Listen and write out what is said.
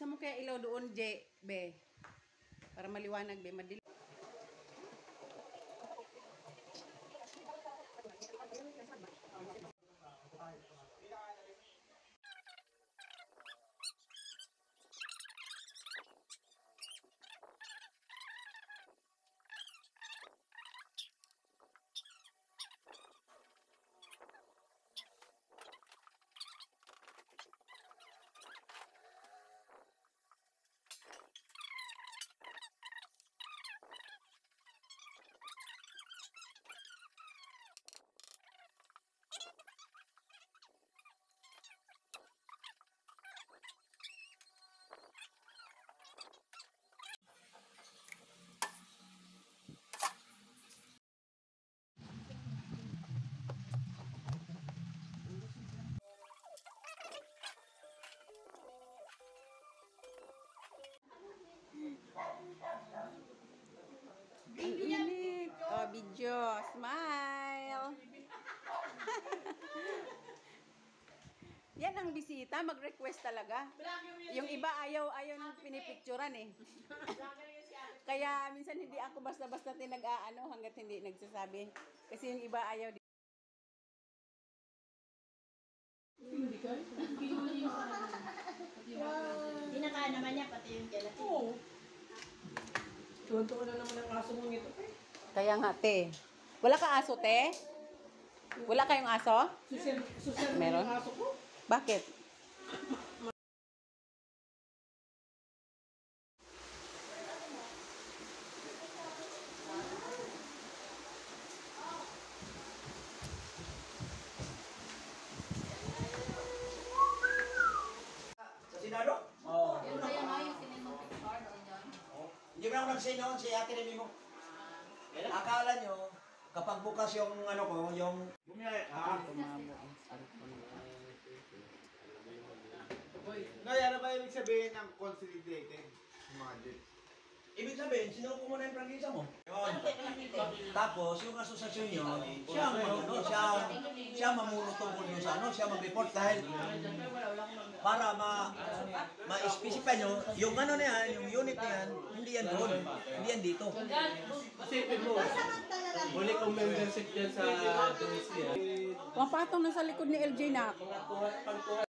Buksan mo kaya ilaw doon, J, be. Para maliwanag, be. Madili. Video. Smile. Yan ang bisita. Mag-request talaga. Yung iba ayaw, ayaw nang pinipicturan eh. Kaya minsan hindi ako basta-basta tinag-aano hanggat hindi nagsasabi. Kasi yung iba ayaw. Dinaka naman niya pati yung gelatin. Oo. Tuwan-tuwa na naman ang aso mong ito. Kaya nga, te. Wala ka aso, te? Wala kayong aso? Suser, suser Meron? yung aso ko. Bakit? Sa Senado? Oo. Yun kaya nga yung sinimong picture doon yun. Hindi mo na ako nag-say noon si Ate Remy mo. Akala nyo, kapag bukas yung ano ko, yung... Ah, Ngay, ano ba ibig sabihin ng consolidated? Mga. Ibig sabihin, sinuko mo na yung prangkisa mo. Tapos, yung asosasyon nyo, siya ang ano, siya, siya mamuno tungkol nyo sa ano, siya mag-report dahil para ma ma-specify nyo, yung ano na yan, yung unit na yan, hindi yan doon, hindi yan dito. Isipin mo, huli kong membership dyan sa DOC. Pumapatong na sa likod ni LJ na. Kuha